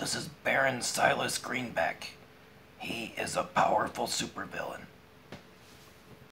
This is Baron Silas Greenback. He is a powerful supervillain.